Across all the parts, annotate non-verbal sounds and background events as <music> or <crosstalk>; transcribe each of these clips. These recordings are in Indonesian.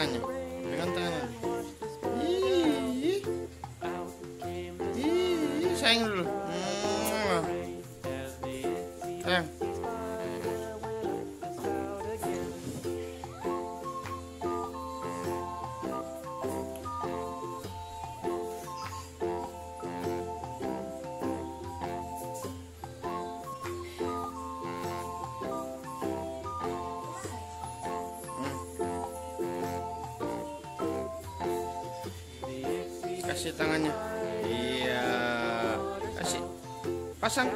tangannya. Pegang tangannya. Ih ih. Sayang dulu. Kasih tangannya. Iya. Kasih. Pasang.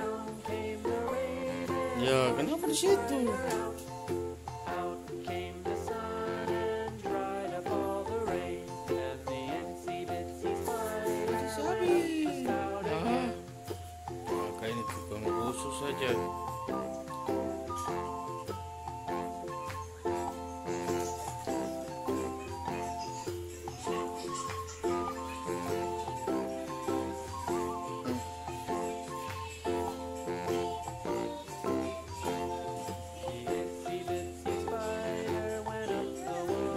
Ya kenapa di situ? Saja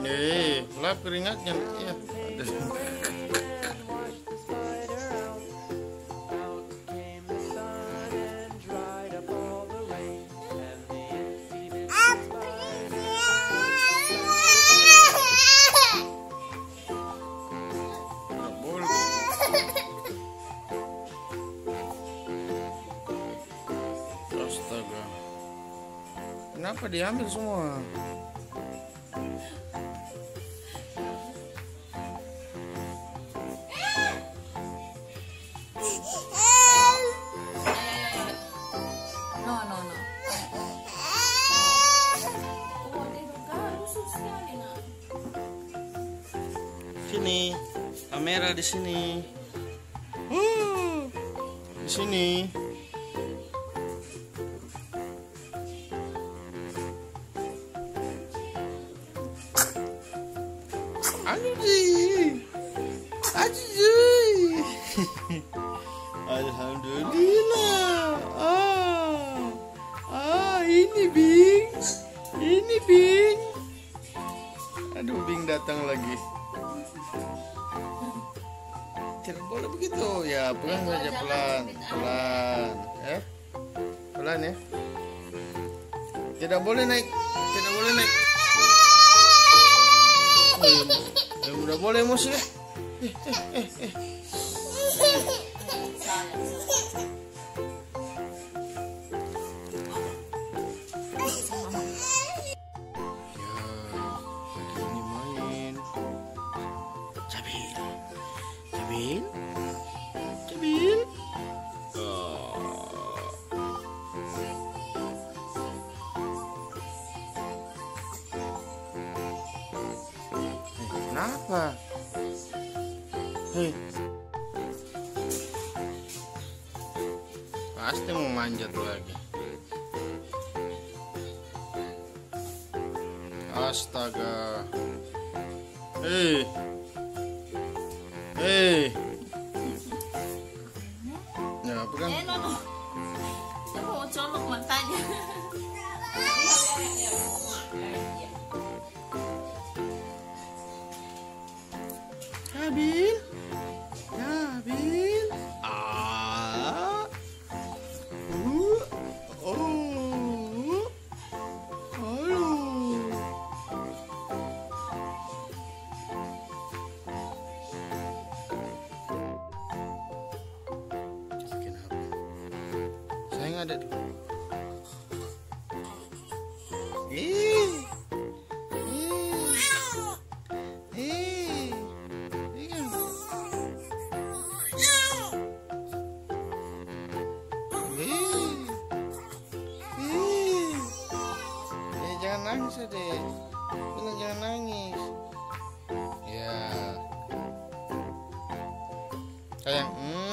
Eh, lap keringatnya. Iya. Astaga. Kenapa diambil semua? Oh. Sini. Kamera di sini. Uh, di sini. Aduh, Aduh. <laughs> Alhamdulillah. Ah. Ah, ini Bing. Ini Bing. Aduh, Bing datang lagi. Tidak boleh begitu. Ya, pelan saja pelan. Pelan, ya. Pelan ya. Tidak boleh naik. Tidak boleh naik. Ya, udah boleh emosi. Eh, eh, eh, eh. Kenapa? Hei. Pasti mau manjat lagi. Astaga. Hei. Hei. Ya, pegang. Eh, no, no. Dia mau colok matanya. <laughs> Habil. Ya, Habil. Ah. Uh. Oh. Kenapa? Saya nggak ada. nangis deh ya. bener jangan nangis. Ya. Sayang. hmm.